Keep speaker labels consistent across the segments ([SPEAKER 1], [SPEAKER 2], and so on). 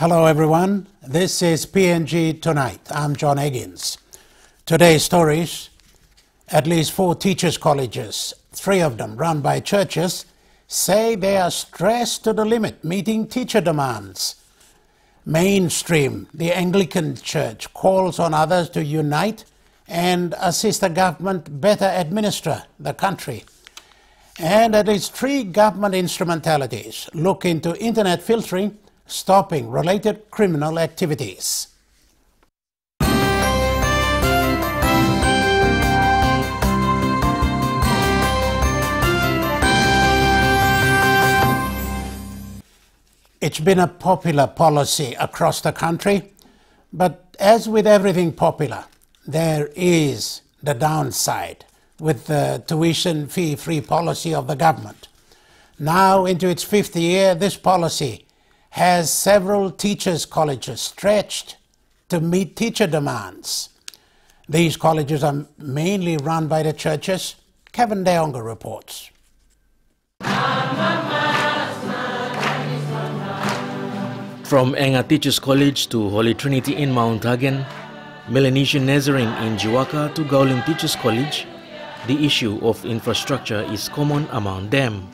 [SPEAKER 1] Hello, everyone. This is PNG Tonight. I'm John Eggins. Today's stories at least four teachers' colleges, three of them run by churches, say they are stressed to the limit meeting teacher demands. Mainstream, the Anglican Church, calls on others to unite and assist the government better administer the country. And at least three government instrumentalities look into internet filtering, stopping related criminal activities. It's been a popular policy across the country, but as with everything popular, there is the downside with the tuition fee free policy of the government. Now, into its fifth year, this policy has several teachers' colleges stretched to meet teacher demands. These colleges are mainly run by the churches. Kevin Deonga reports.
[SPEAKER 2] From Enga Teachers College to Holy Trinity in Mount Hagen, Melanesian Nazarene in Jiwaka to Gaulim Teachers College, the issue of infrastructure is common among them.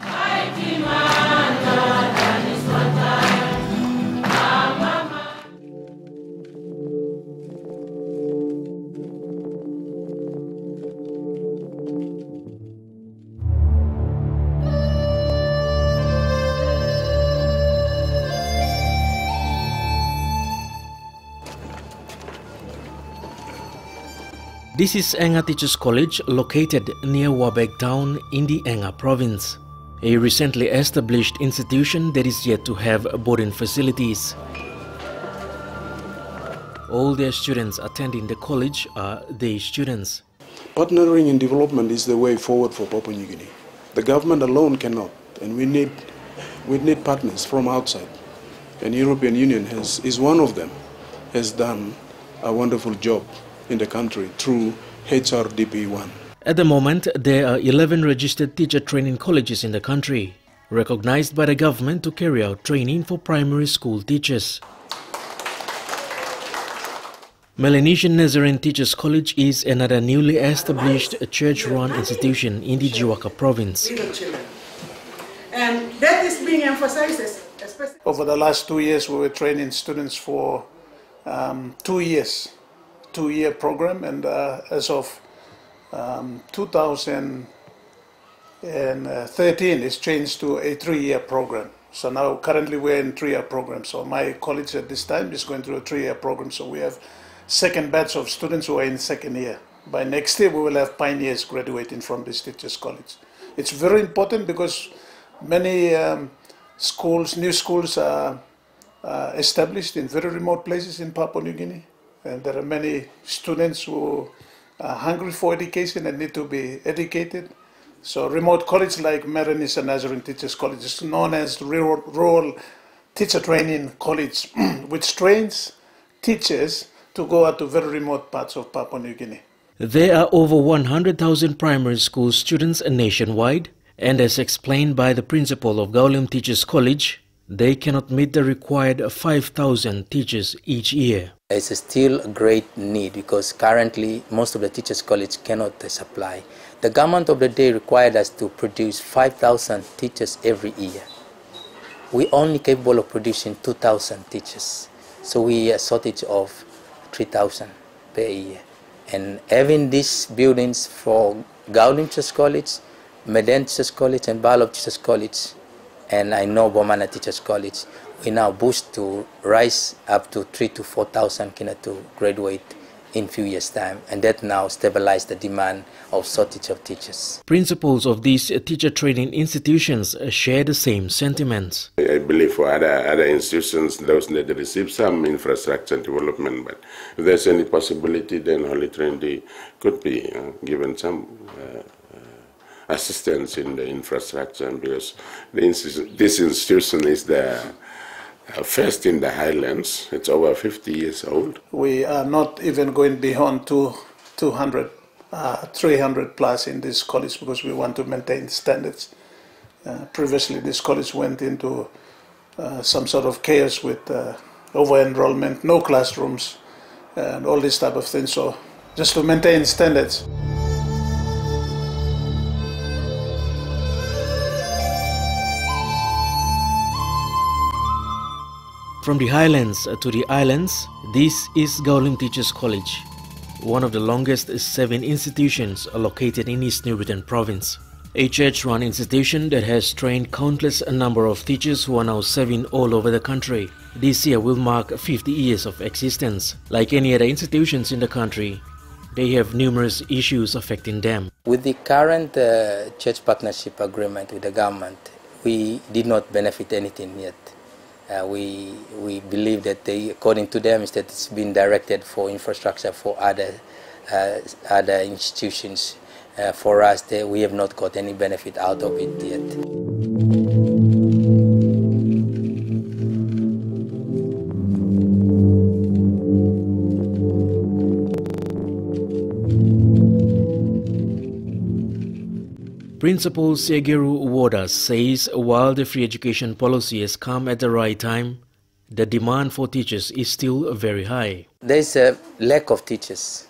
[SPEAKER 2] This is Enga Teachers College located near Wabag town in the Enga province. A recently established institution that is yet to have boarding facilities. All their students attending the college are day students.
[SPEAKER 3] Partnering in development is the way forward for Papua New Guinea. The government alone cannot, and we need, we need partners from outside. And European Union has, is one of them, has done a wonderful job in the country through HRDP1.
[SPEAKER 2] At the moment, there are 11 registered teacher training colleges in the country, recognized by the government to carry out training for primary school teachers. Melanesian Nazarene Teachers College is another newly established church-run institution in the Jiwaka province.
[SPEAKER 4] And that is being emphasized
[SPEAKER 5] Over the last two years, we were training students for um, two years two-year program, and uh, as of um, 2013, it's changed to a three-year program. So now currently we're in three-year program. So my college at this time is going through a three-year program. So we have second batch of students who are in second year. By next year, we will have pioneers graduating from this teachers college. It's very important because many um, schools, new schools are uh, established in very remote places in Papua New Guinea. And there are many students who are hungry for education and need to be educated. So remote college like Melanesian and Nazarene Teachers College is known as rural, rural teacher training college, which trains teachers to go out to very remote parts of Papua New Guinea.
[SPEAKER 2] There are over 100,000 primary school students nationwide, and as explained by the principal of Gaulim Teachers College, they cannot meet the required 5,000 teachers each year.
[SPEAKER 6] It's still a great need because currently most of the teachers college cannot uh, supply. The government of the day required us to produce 5,000 teachers every year. We're only capable of producing 2,000 teachers. So we a shortage of 3,000 per year. And having these buildings for Gaulim Teachers College, Meden Teachers College and Balop Teachers College, and I know Bomana Teachers College, we now boost to rise up to three to 4,000 kina to graduate in few years' time, and that now stabilize the demand of shortage of teachers.
[SPEAKER 2] Principals of these teacher training institutions share the same sentiments.
[SPEAKER 7] I believe for other, other institutions, those need to receive some infrastructure and development, but if there's any possibility, then Holy Trinity could be uh, given some uh, assistance in the infrastructure because the this institution is the uh, first in the highlands. It's over 50 years old.
[SPEAKER 5] We are not even going beyond two, 200, uh, 300 plus in this college because we want to maintain standards. Uh, previously, this college went into uh, some sort of chaos with uh, over enrollment, no classrooms, and all these type of things. So just to maintain standards.
[SPEAKER 2] From the highlands to the islands, this is Gaulim Teachers College, one of the longest serving institutions located in East New Britain province. A church-run institution that has trained countless number of teachers who are now serving all over the country. This year will mark 50 years of existence. Like any other institutions in the country, they have numerous issues affecting them.
[SPEAKER 6] With the current uh, church partnership agreement with the government, we did not benefit anything yet. Uh, we, we believe that they, according to them, is that it's been directed for infrastructure for other, uh, other institutions. Uh, for us, they, we have not got any benefit out of it yet.
[SPEAKER 2] Principal Segeru Woda says while the free education policy has come at the right time, the demand for teachers is still very high.
[SPEAKER 6] There's a lack of teachers.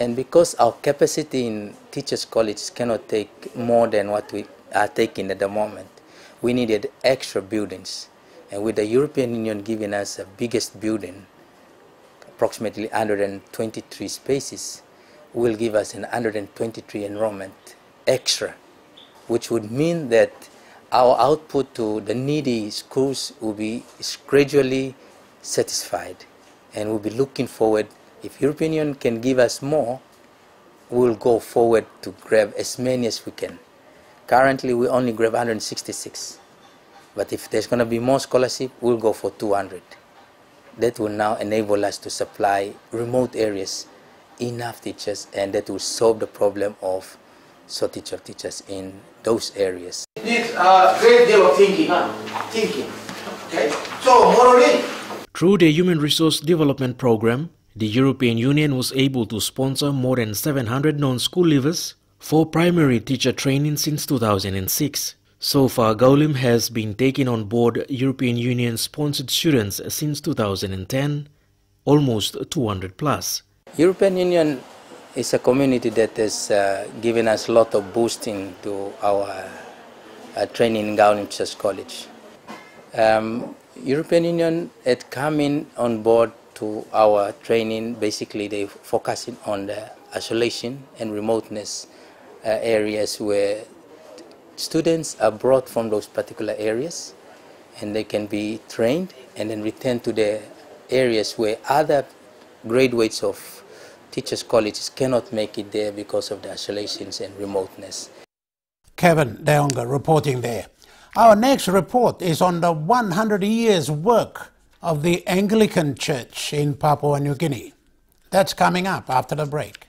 [SPEAKER 6] And because our capacity in teachers' colleges cannot take more than what we are taking at the moment, we needed extra buildings. And with the European Union giving us the biggest building, approximately 123 spaces, will give us an 123 enrollment extra, which would mean that our output to the needy schools will be gradually satisfied and we'll be looking forward. If European Union can give us more we'll go forward to grab as many as we can. Currently we only grab 166 but if there's going to be more scholarship we'll go for 200 that will now enable us to supply remote areas enough teachers and that will solve the problem of shortage teacher teachers in those areas.
[SPEAKER 8] It needs a great deal of thinking, huh? thinking. Okay, so morally.
[SPEAKER 2] Through the Human Resource Development Program, the European Union was able to sponsor more than 700 non-school leavers for primary teacher training since 2006. So far, Gaulim has been taking on board European Union-sponsored students since 2010, almost 200 plus.
[SPEAKER 6] European Union it's a community that has uh, given us a lot of boosting to our uh, training in Gaulim Church College. Um, European Union had come in on board to our training. Basically, they focusing on the isolation and remoteness uh, areas where students are brought from those particular areas and they can be trained and then returned to the areas where other graduates of teachers' colleges cannot make it there because of the isolations and remoteness.
[SPEAKER 1] Kevin Deonga reporting there. Our next report is on the 100 years work of the Anglican Church in Papua New Guinea. That's coming up after the break.